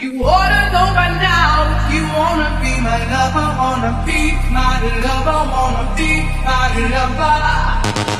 You oughta know by now you wanna be my lover, wanna be my lover, wanna be my lover.